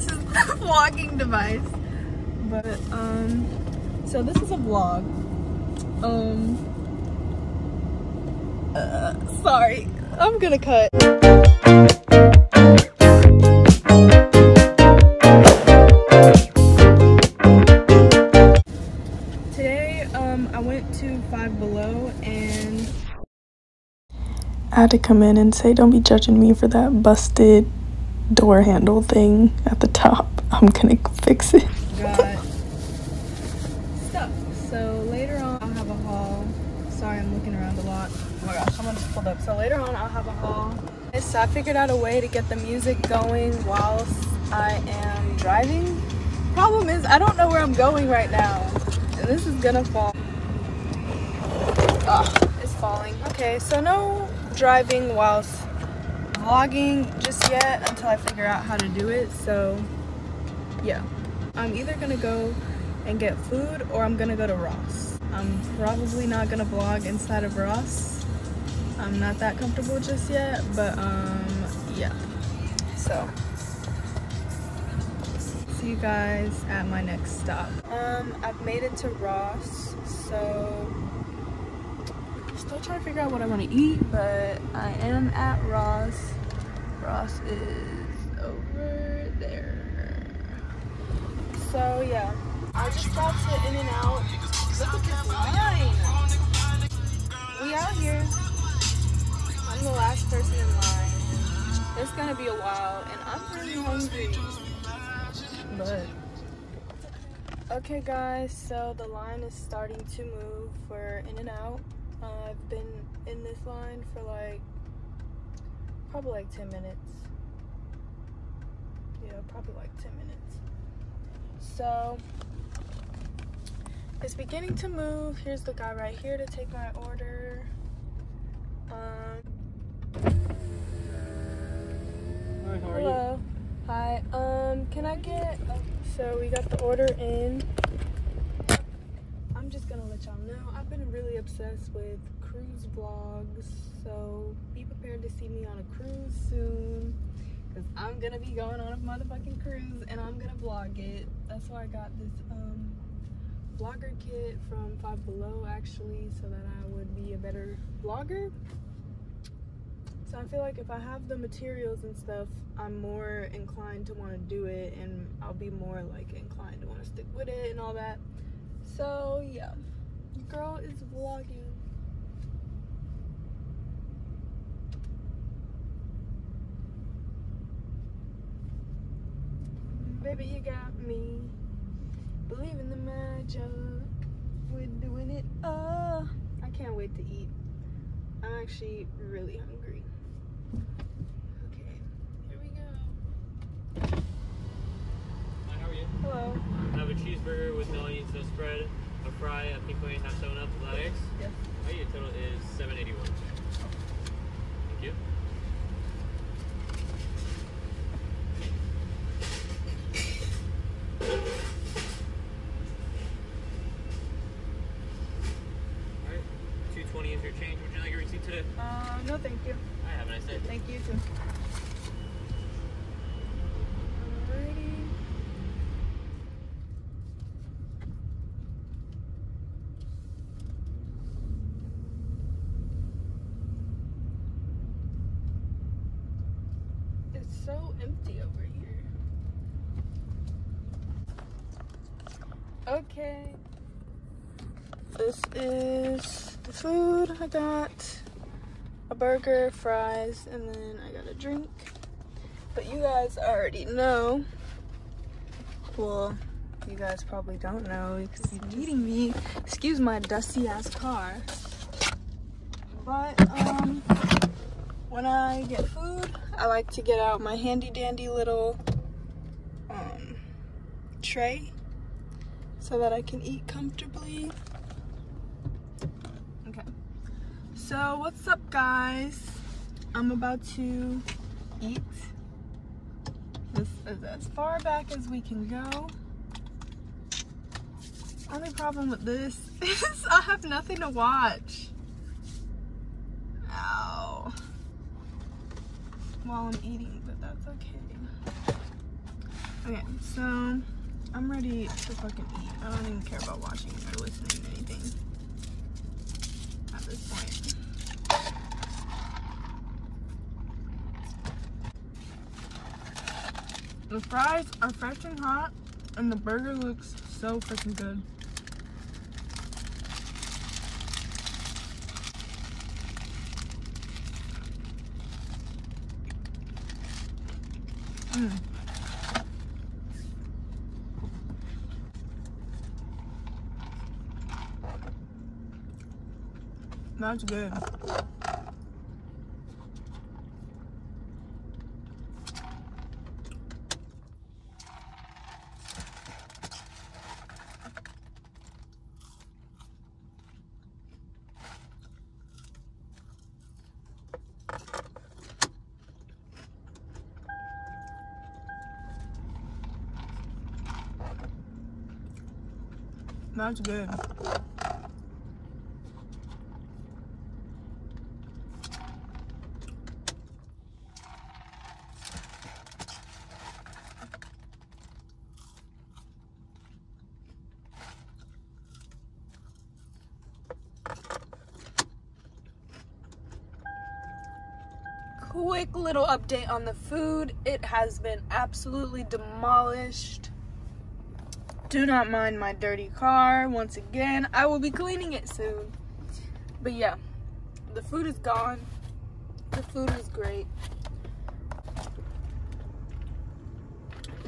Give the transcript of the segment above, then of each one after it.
this is the vlogging device. But, um, so this is a vlog. Um, uh, sorry, I'm gonna cut. Today, um, I went to Five Below and I had to come in and say, don't be judging me for that busted door handle thing at the top. I'm gonna fix it. got stuff. So later on, I'll have a haul. Sorry, I'm looking around a lot. Oh my gosh, someone just pulled up. So later on, I'll have a haul. So I figured out a way to get the music going whilst I am driving. Problem is, I don't know where I'm going right now. And this is gonna fall. Ugh, it's falling. Okay, so no driving whilst vlogging just yet until I figure out how to do it. So yeah. I'm either gonna go and get food or i'm gonna go to ross. I'm probably not gonna vlog inside of ross. I'm not that comfortable just yet but um yeah. So see you guys at my next stop. Um i've made it to ross so still trying to figure out what i want to eat but i am at ross ross is over there so yeah, I just got to In-N-Out. Look at this line. We out here. I'm the last person in line. It's gonna be a while, and I'm really hungry. But okay, guys. So the line is starting to move for In-N-Out. Uh, I've been in this line for like probably like 10 minutes. Yeah, probably like 10 minutes. So it's beginning to move. Here's the guy right here to take my order. Um, Hi, how are hello. Hi. Um, can I get? So we got the order in. I'm just gonna let y'all know. Really obsessed with cruise vlogs, so be prepared to see me on a cruise soon. Cause I'm gonna be going on a motherfucking cruise and I'm gonna vlog it. That's why I got this um vlogger kit from Five Below actually, so that I would be a better vlogger. So I feel like if I have the materials and stuff, I'm more inclined to want to do it and I'll be more like inclined to want to stick with it and all that. So yeah, girl is vlogging. Baby, you got me. Believe in the magic. We're doing it. Oh, I can't wait to eat. I'm actually really hungry. Okay, here we go. Hi, how are you? Hello. I have a cheeseburger with no onions, no spread, fry, a pink wing, half seven up without eggs. Yes. Oh, your total is seven eighty one. Thank you. All right, two twenty is your change. Would you like a receipt today? Uh, no, thank you. I have a nice day. Thank you too. Alrighty. It's so empty over here. Okay. This is the food I got a burger, fries, and then I got a drink. But you guys already know. Well, you guys probably don't know because you're meeting me. Excuse my dusty ass car. But um when I get food, I like to get out my handy dandy little um tray so that I can eat comfortably. Okay. So what's up guys? I'm about to eat. This is as far back as we can go. Only problem with this is I have nothing to watch. While I'm eating, but that's okay. Okay, so I'm ready to fucking eat. I don't even care about watching or listening to anything at this point. The fries are fresh and hot, and the burger looks so freaking good. That's good. That's good. Quick little update on the food. It has been absolutely demolished. Do not mind my dirty car. Once again, I will be cleaning it soon. But yeah, the food is gone. The food is great.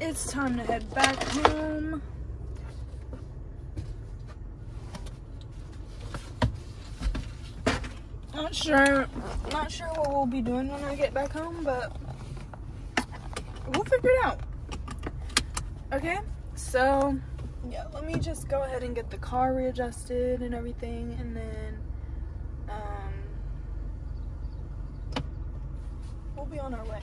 It's time to head back home. Not sure, not sure what we'll be doing when I get back home, but we'll figure it out. Okay, so yeah, let me just go ahead and get the car readjusted and everything, and then um, we'll be on our way.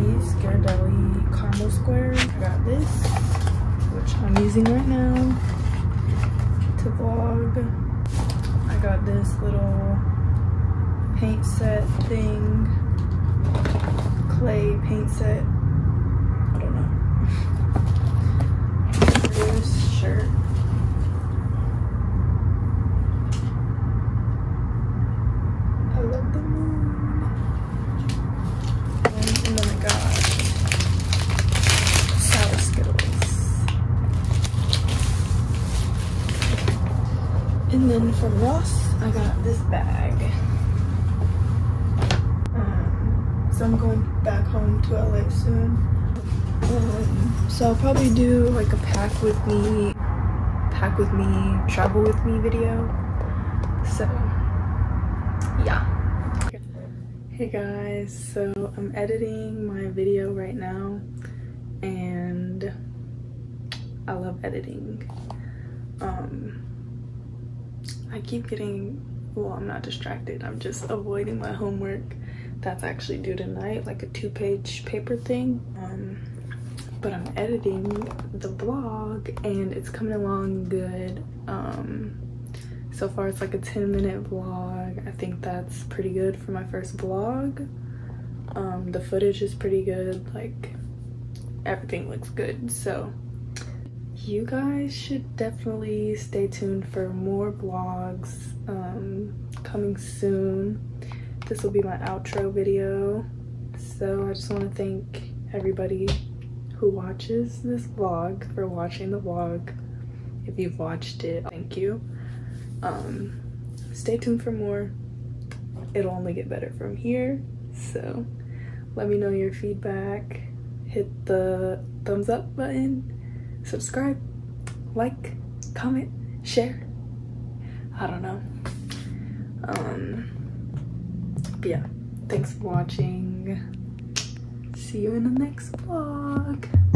These Ghirardelli caramel squares. I got this, which I'm using right now to vlog. I got this little paint set thing, clay paint set. I don't know. This shirt. I love the moon. And then I got sour Skittles. And then from Ross, I got this bag. Um, so I'm going back home to LA soon. Um, so I'll probably do like a pack with me, pack with me, travel with me video. So, yeah. Hey guys, so I'm editing my video right now and I love editing. Um I keep getting well, I'm not distracted. I'm just avoiding my homework that's actually due tonight, like a two-page paper thing. Um but I'm editing the vlog and it's coming along good. Um so far it's like a 10 minute vlog i think that's pretty good for my first vlog um the footage is pretty good like everything looks good so you guys should definitely stay tuned for more vlogs um coming soon this will be my outro video so i just want to thank everybody who watches this vlog for watching the vlog If you've watched it, thank you. Um, stay tuned for more. It'll only get better from here. So let me know your feedback. Hit the thumbs up button, subscribe, like, comment, share. I don't know. Um, but yeah, thanks for watching. See you in the next vlog.